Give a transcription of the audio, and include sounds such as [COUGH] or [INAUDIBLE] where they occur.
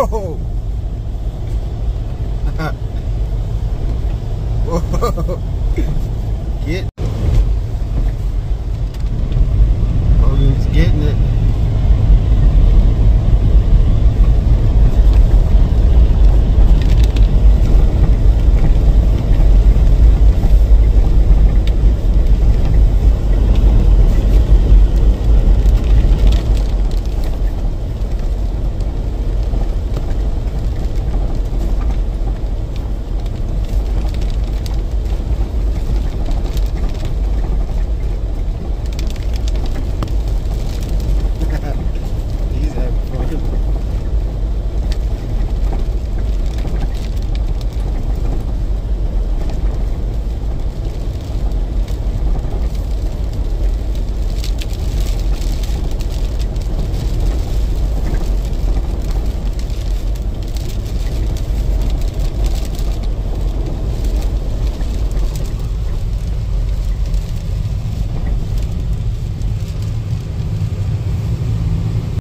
Whoa! [LAUGHS] Whoa!